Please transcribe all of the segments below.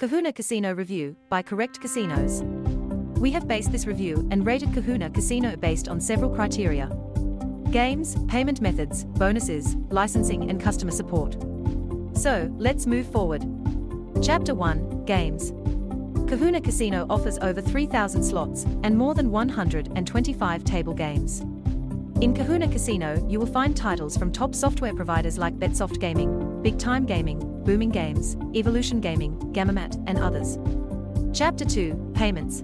Kahuna Casino Review by Correct Casinos. We have based this review and rated Kahuna Casino based on several criteria games, payment methods, bonuses, licensing, and customer support. So, let's move forward. Chapter 1 Games. Kahuna Casino offers over 3,000 slots and more than 125 table games. In Kahuna Casino, you will find titles from top software providers like Betsoft Gaming, Big Time Gaming, Booming Games, Evolution Gaming, Gamomat, and others. Chapter 2 Payments.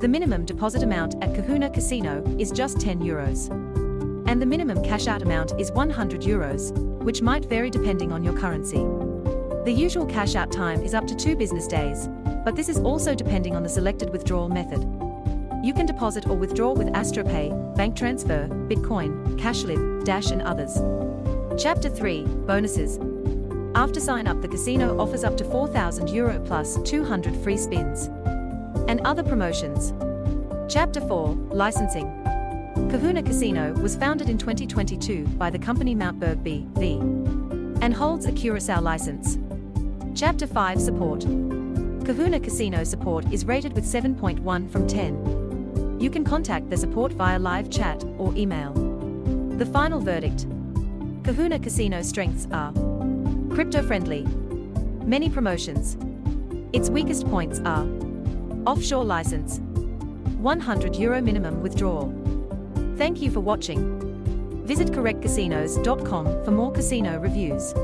The minimum deposit amount at Kahuna Casino is just 10 euros. And the minimum cash out amount is 100 euros, which might vary depending on your currency. The usual cash out time is up to two business days, but this is also depending on the selected withdrawal method. You can deposit or withdraw with AstroPay, bank transfer, Bitcoin, Cashlib, Dash, and others. Chapter 3 Bonuses. After sign up, the casino offers up to 4,000 euro plus 200 free spins. And other promotions. Chapter 4 Licensing. Kahuna Casino was founded in 2022 by the company Mount B. V. and holds a Curacao license. Chapter 5 Support. Kahuna Casino support is rated with 7.1 from 10. You can contact the support via live chat or email. The final verdict Kahuna Casino strengths are crypto friendly, many promotions. Its weakest points are offshore license, 100 euro minimum withdrawal. Thank you for watching. Visit correctcasinos.com for more casino reviews.